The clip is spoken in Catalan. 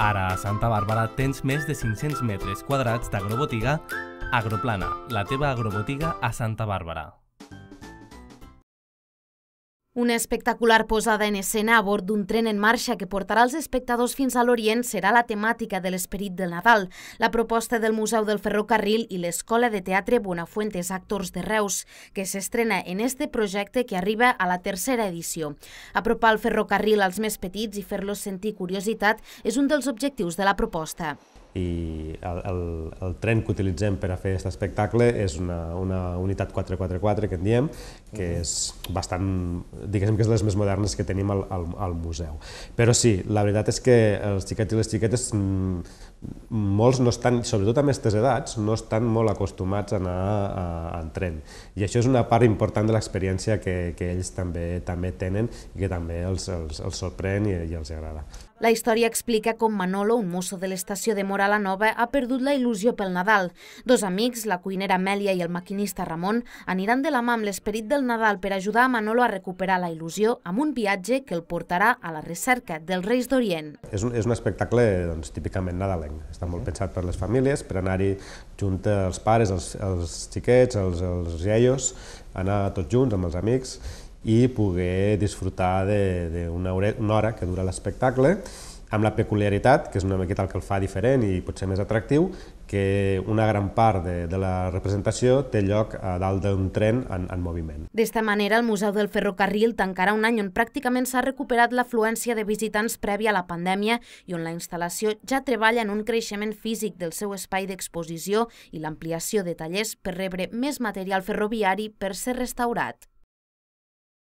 Ara a Santa Bàrbara tens més de 500 metres quadrats d'agrobotiga Agroplana, la teva agrobotiga a Santa Bàrbara. Una espectacular posada en escena a bord d'un tren en marxa que portarà els espectadors fins a l'Orient serà la temàtica de l'esperit del Nadal, la proposta del Museu del Ferrocarril i l'Escola de Teatre Bonafuentes Actors de Reus, que s'estrena en este projecte que arriba a la tercera edició. Apropar el ferrocarril als més petits i fer-los sentir curiositat és un dels objectius de la proposta i el, el, el tren que utilitzem per a fer aquest espectacle és una, una unitat 444 que en diem, que és bastant, diguéssim que és les més modernes que tenim al, al, al museu. Però sí, la veritat és que els xiquets i les xiquetes mm, molts no estan, sobretot a aquestes edats, no estan molt acostumats a anar en tren. I això és una part important de l'experiència que, que ells també també tenen i que també els, els, els sorprèn i, i els agrada. La història explica com Manolo, un mosso de l'estació de Mora la Nova, ha perdut la il·lusió pel Nadal. Dos amics, la cuinera Amèlia i el maquinista Ramon, aniran de la mà amb l'esperit del Nadal per ajudar a Manolo a recuperar la il·lusió amb un viatge que el portarà a la recerca dels Reis d'Orient. És un, és un espectacle doncs, típicament nadalenc. Està molt pensat per les famílies, per anar-hi junt els pares, els, els xiquets, els, els iaios, anar tots junts amb els amics i poder disfrutar d'una una hora que dura l'espectacle amb la peculiaritat, que és una miqueta el que el fa diferent i potser més atractiu, que una gran part de, de la representació té lloc a dalt d'un tren en, en moviment. D'esta manera, el Museu del Ferrocarril tancarà un any on pràcticament s'ha recuperat l'afluència de visitants prèvia a la pandèmia i on la instal·lació ja treballa en un creixement físic del seu espai d'exposició i l'ampliació de tallers per rebre més material ferroviari per ser restaurat.